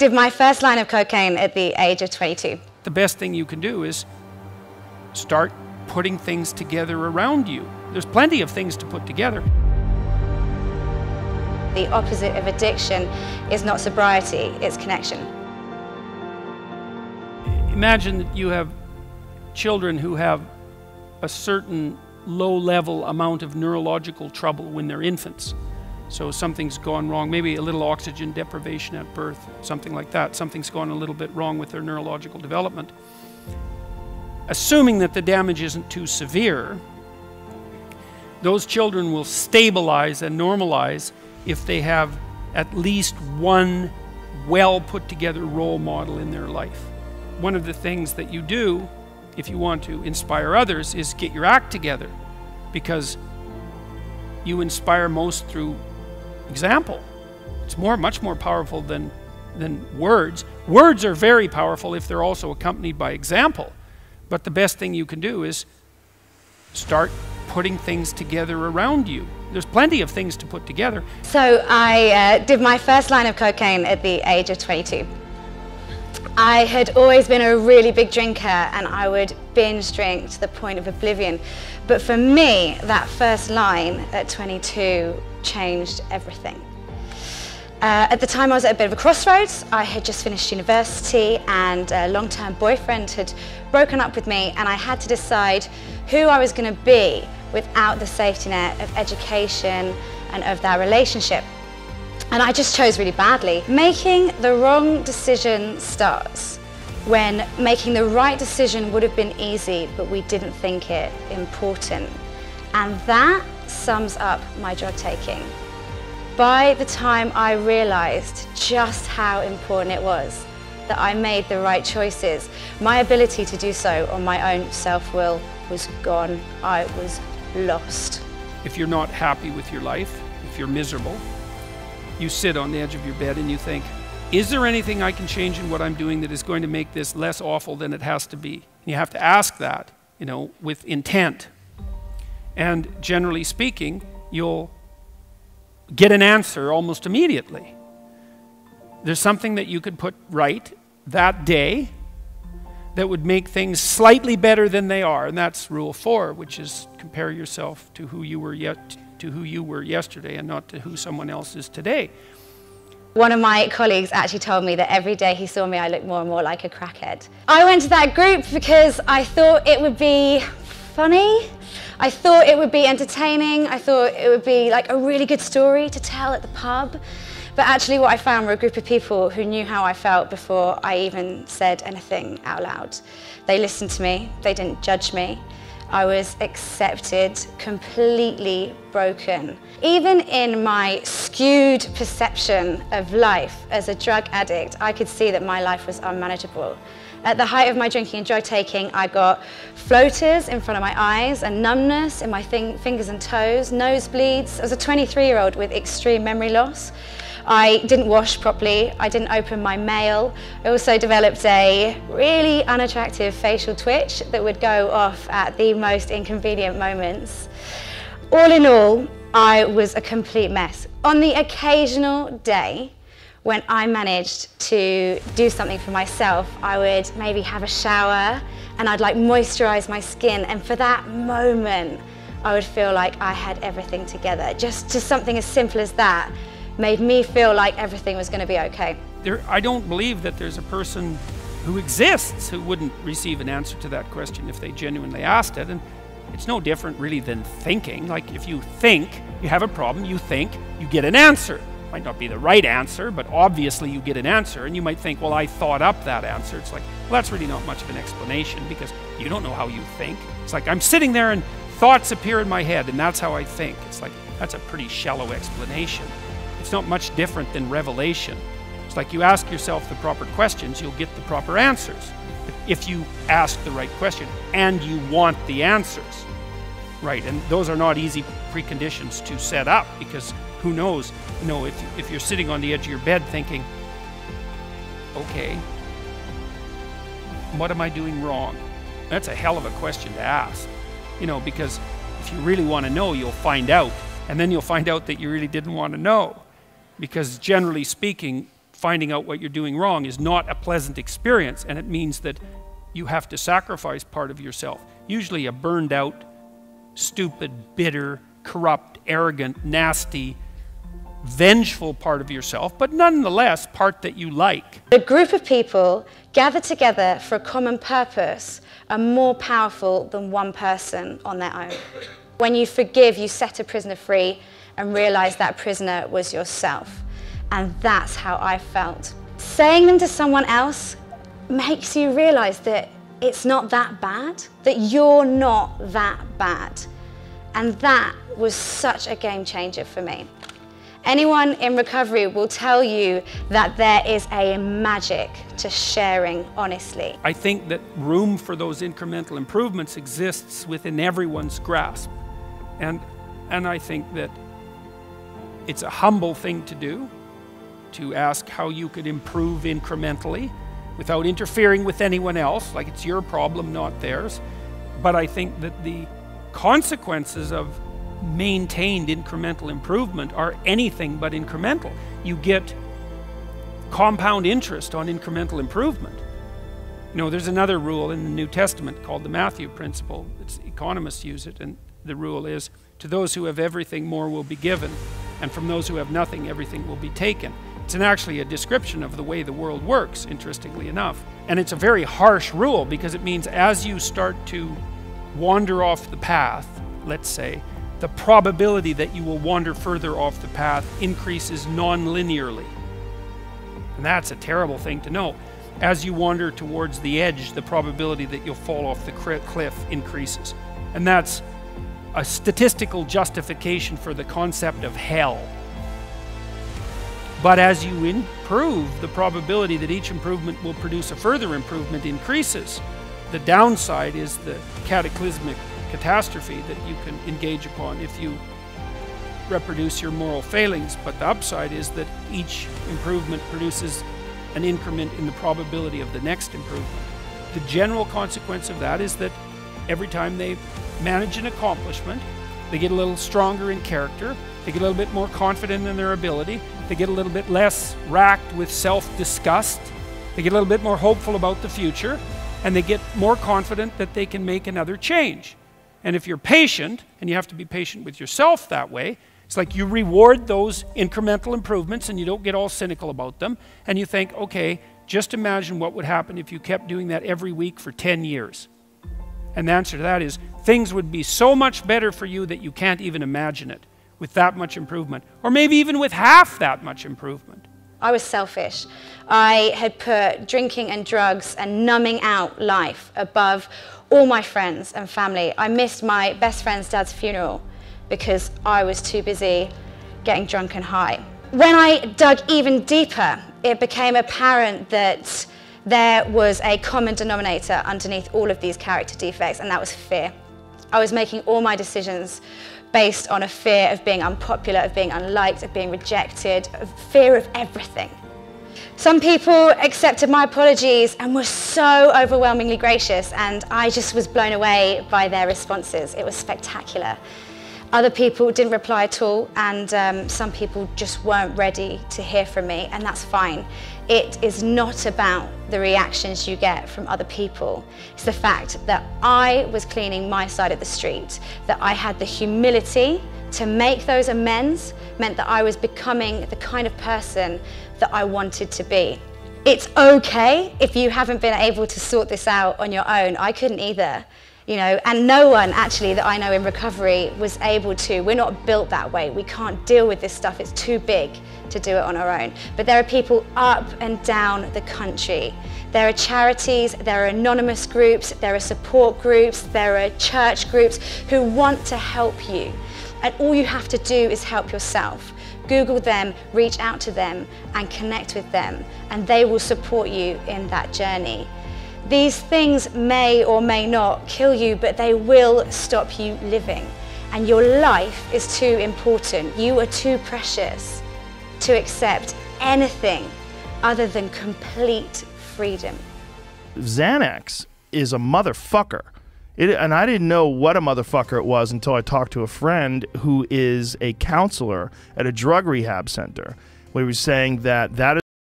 Did my first line of cocaine at the age of 22. The best thing you can do is start putting things together around you. There's plenty of things to put together. The opposite of addiction is not sobriety, it's connection. Imagine that you have children who have a certain low level amount of neurological trouble when they're infants. So something's gone wrong, maybe a little oxygen deprivation at birth, something like that. Something's gone a little bit wrong with their neurological development. Assuming that the damage isn't too severe, those children will stabilize and normalize if they have at least one well put together role model in their life. One of the things that you do if you want to inspire others is get your act together because you inspire most through example. It's more, much more powerful than, than words. Words are very powerful if they're also accompanied by example. But the best thing you can do is start putting things together around you. There's plenty of things to put together. So I uh, did my first line of cocaine at the age of 22. I had always been a really big drinker and I would binge drink to the point of oblivion. But for me, that first line at 22 changed everything. Uh, at the time I was at a bit of a crossroads. I had just finished university and a long-term boyfriend had broken up with me and I had to decide who I was going to be without the safety net of education and of that relationship. And I just chose really badly. Making the wrong decision starts when making the right decision would have been easy, but we didn't think it important. And that sums up my drug taking. By the time I realized just how important it was that I made the right choices, my ability to do so on my own self-will was gone. I was lost. If you're not happy with your life, if you're miserable, you sit on the edge of your bed and you think, is there anything I can change in what I'm doing that is going to make this less awful than it has to be? And you have to ask that, you know, with intent. And generally speaking, you'll get an answer almost immediately. There's something that you could put right that day that would make things slightly better than they are, and that's rule four, which is compare yourself to who you were yet to who you were yesterday and not to who someone else is today. One of my colleagues actually told me that every day he saw me, I looked more and more like a crackhead. I went to that group because I thought it would be funny. I thought it would be entertaining. I thought it would be like a really good story to tell at the pub. But actually what I found were a group of people who knew how I felt before I even said anything out loud. They listened to me, they didn't judge me. I was accepted, completely broken. Even in my skewed perception of life as a drug addict, I could see that my life was unmanageable. At the height of my drinking and drug taking, I got floaters in front of my eyes and numbness in my fingers and toes, nosebleeds. I was a 23 year old with extreme memory loss. I didn't wash properly, I didn't open my mail. I also developed a really unattractive facial twitch that would go off at the most inconvenient moments. All in all, I was a complete mess. On the occasional day when I managed to do something for myself, I would maybe have a shower and I'd like moisturize my skin and for that moment I would feel like I had everything together. Just, just something as simple as that made me feel like everything was going to be okay. There, I don't believe that there's a person who exists who wouldn't receive an answer to that question if they genuinely asked it. And it's no different really than thinking. Like if you think you have a problem, you think, you get an answer. Might not be the right answer, but obviously you get an answer. And you might think, well, I thought up that answer. It's like, well, that's really not much of an explanation because you don't know how you think. It's like I'm sitting there and thoughts appear in my head and that's how I think. It's like, that's a pretty shallow explanation. It's not much different than revelation. It's like you ask yourself the proper questions, you'll get the proper answers. If you ask the right question and you want the answers. Right, and those are not easy preconditions to set up because who knows, you know, if, if you're sitting on the edge of your bed thinking, okay, what am I doing wrong? That's a hell of a question to ask, you know, because if you really want to know, you'll find out, and then you'll find out that you really didn't want to know because generally speaking, finding out what you're doing wrong is not a pleasant experience, and it means that you have to sacrifice part of yourself. Usually, a burned out, stupid, bitter, corrupt, arrogant, nasty, vengeful part of yourself, but nonetheless, part that you like. A group of people gathered together for a common purpose are more powerful than one person on their own. When you forgive, you set a prisoner free and realize that prisoner was yourself. And that's how I felt. Saying them to someone else makes you realize that it's not that bad, that you're not that bad. And that was such a game changer for me. Anyone in recovery will tell you that there is a magic to sharing honestly. I think that room for those incremental improvements exists within everyone's grasp. And, and I think that it's a humble thing to do to ask how you could improve incrementally without interfering with anyone else, like it's your problem, not theirs. But I think that the consequences of maintained incremental improvement are anything but incremental. You get compound interest on incremental improvement. You know, there's another rule in the New Testament called the Matthew Principle. It's, economists use it, and the rule is to those who have everything, more will be given, and from those who have nothing, everything will be taken. It's an actually a description of the way the world works, interestingly enough. And it's a very harsh rule because it means as you start to wander off the path, let's say, the probability that you will wander further off the path increases non-linearly. And that's a terrible thing to know. As you wander towards the edge, the probability that you'll fall off the cliff increases. And that's a statistical justification for the concept of hell. But as you improve, the probability that each improvement will produce a further improvement increases. The downside is the cataclysmic catastrophe that you can engage upon if you reproduce your moral failings. But the upside is that each improvement produces an increment in the probability of the next improvement. The general consequence of that is that every time they manage an accomplishment, they get a little stronger in character, they get a little bit more confident in their ability, they get a little bit less racked with self disgust, they get a little bit more hopeful about the future, and they get more confident that they can make another change. And if you're patient, and you have to be patient with yourself that way, it's like you reward those incremental improvements and you don't get all cynical about them. And you think, okay, just imagine what would happen if you kept doing that every week for 10 years. And the answer to that is things would be so much better for you that you can't even imagine it with that much improvement, or maybe even with half that much improvement. I was selfish. I had put drinking and drugs and numbing out life above all my friends and family. I missed my best friend's dad's funeral because I was too busy getting drunk and high. When I dug even deeper, it became apparent that there was a common denominator underneath all of these character defects, and that was fear. I was making all my decisions based on a fear of being unpopular, of being unliked, of being rejected, of fear of everything. Some people accepted my apologies and were so overwhelmingly gracious, and I just was blown away by their responses. It was spectacular. Other people didn't reply at all, and um, some people just weren't ready to hear from me, and that's fine. It is not about the reactions you get from other people. It's the fact that I was cleaning my side of the street, that I had the humility to make those amends meant that I was becoming the kind of person that I wanted to be. It's okay if you haven't been able to sort this out on your own. I couldn't either. You know, and no one actually that I know in recovery was able to. We're not built that way. We can't deal with this stuff. It's too big to do it on our own. But there are people up and down the country. There are charities, there are anonymous groups, there are support groups, there are church groups who want to help you. And all you have to do is help yourself. Google them, reach out to them, and connect with them, and they will support you in that journey. These things may or may not kill you, but they will stop you living. And your life is too important. You are too precious to accept anything other than complete freedom. Xanax is a motherfucker. It, and I didn't know what a motherfucker it was until I talked to a friend who is a counselor at a drug rehab center. Where he was saying that that is